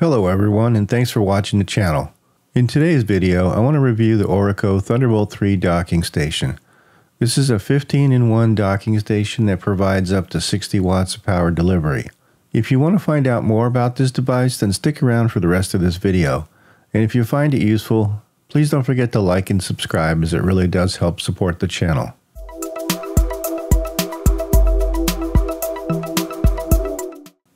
Hello everyone and thanks for watching the channel. In today's video I want to review the Orico Thunderbolt 3 docking station. This is a 15-in-1 docking station that provides up to 60 watts of power delivery. If you want to find out more about this device then stick around for the rest of this video. And if you find it useful, please don't forget to like and subscribe as it really does help support the channel.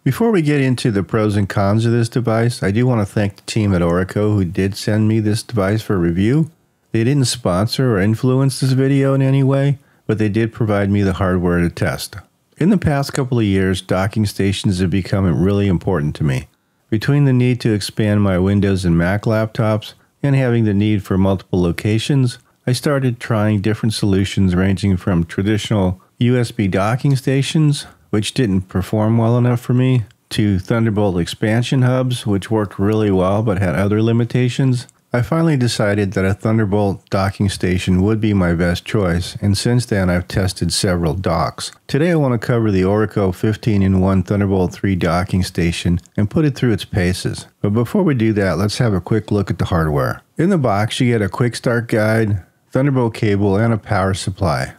Before we get into the pros and cons of this device, I do want to thank the team at Orico who did send me this device for review. They didn't sponsor or influence this video in any way, but they did provide me the hardware to test. In the past couple of years, docking stations have become really important to me. Between the need to expand my Windows and Mac laptops and having the need for multiple locations, I started trying different solutions ranging from traditional USB docking stations which didn't perform well enough for me, to Thunderbolt expansion hubs, which worked really well but had other limitations, I finally decided that a Thunderbolt docking station would be my best choice, and since then I've tested several docks. Today I want to cover the Orico 15-in-1 Thunderbolt 3 docking station and put it through its paces. But before we do that, let's have a quick look at the hardware. In the box you get a quick start guide, Thunderbolt cable, and a power supply.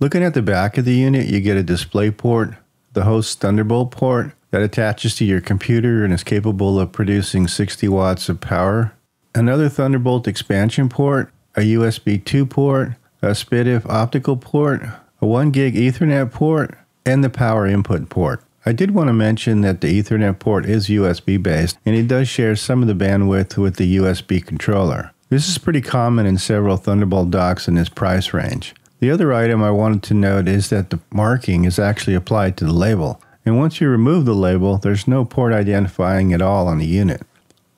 Looking at the back of the unit, you get a display port, the host Thunderbolt port that attaches to your computer and is capable of producing 60 watts of power, another Thunderbolt expansion port, a USB 2 port, a SPDIF optical port, a 1 gig Ethernet port, and the power input port. I did want to mention that the Ethernet port is USB based and it does share some of the bandwidth with the USB controller. This is pretty common in several Thunderbolt docks in this price range. The other item I wanted to note is that the marking is actually applied to the label, and once you remove the label, there's no port identifying at all on the unit.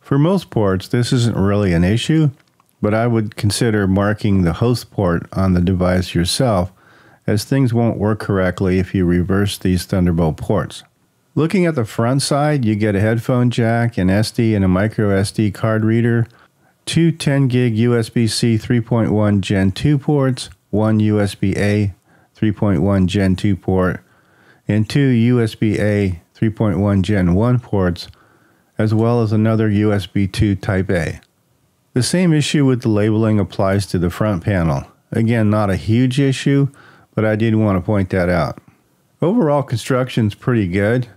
For most ports, this isn't really an issue, but I would consider marking the host port on the device yourself, as things won't work correctly if you reverse these Thunderbolt ports. Looking at the front side, you get a headphone jack, an SD and a micro SD card reader, two 10 gig USB C 3.1 Gen 2 ports, one USB A 3.1 Gen 2 port, and two USB A 3.1 Gen 1 ports, as well as another USB 2 Type A. The same issue with the labeling applies to the front panel. Again, not a huge issue, but I did want to point that out. Overall construction is pretty good.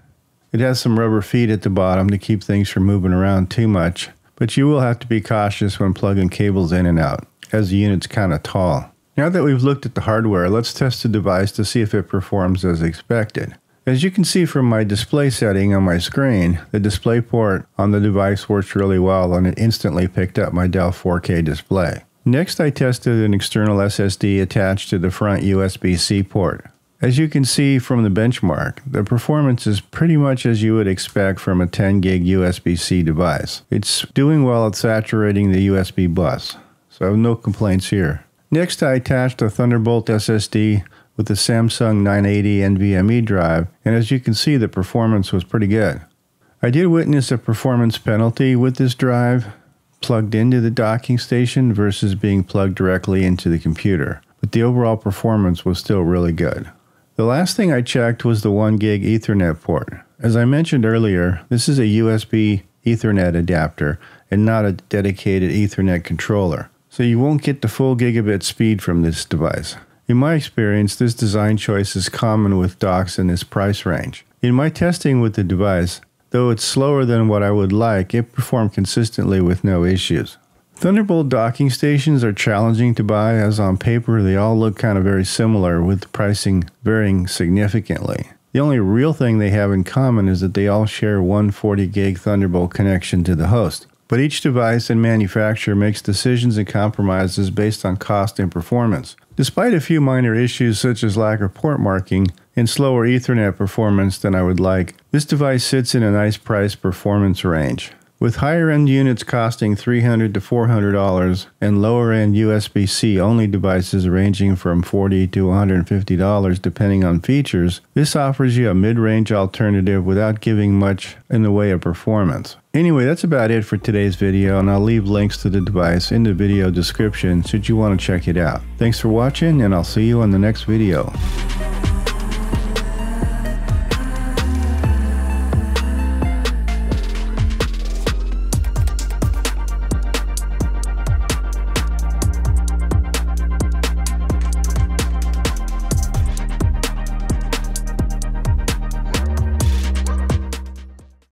It has some rubber feet at the bottom to keep things from moving around too much, but you will have to be cautious when plugging cables in and out, as the unit's kind of tall. Now that we've looked at the hardware, let's test the device to see if it performs as expected. As you can see from my display setting on my screen, the display port on the device works really well and it instantly picked up my Dell 4K display. Next I tested an external SSD attached to the front USB-C port. As you can see from the benchmark, the performance is pretty much as you would expect from a 10 gig USB-C device. It's doing well at saturating the USB bus, so no complaints here. Next, I attached a Thunderbolt SSD with the Samsung 980 NVMe drive, and as you can see, the performance was pretty good. I did witness a performance penalty with this drive plugged into the docking station versus being plugged directly into the computer, but the overall performance was still really good. The last thing I checked was the 1 gig Ethernet port. As I mentioned earlier, this is a USB Ethernet adapter and not a dedicated Ethernet controller so you won't get the full gigabit speed from this device. In my experience, this design choice is common with docks in this price range. In my testing with the device, though it's slower than what I would like, it performed consistently with no issues. Thunderbolt docking stations are challenging to buy as on paper they all look kind of very similar with pricing varying significantly. The only real thing they have in common is that they all share one 40 gig Thunderbolt connection to the host but each device and manufacturer makes decisions and compromises based on cost and performance. Despite a few minor issues such as lack of port marking and slower Ethernet performance than I would like, this device sits in a nice price performance range. With higher end units costing 300 to $400 and lower end USB C only devices ranging from 40 to $150 depending on features, this offers you a mid range alternative without giving much in the way of performance. Anyway, that's about it for today's video, and I'll leave links to the device in the video description should you want to check it out. Thanks for watching, and I'll see you on the next video.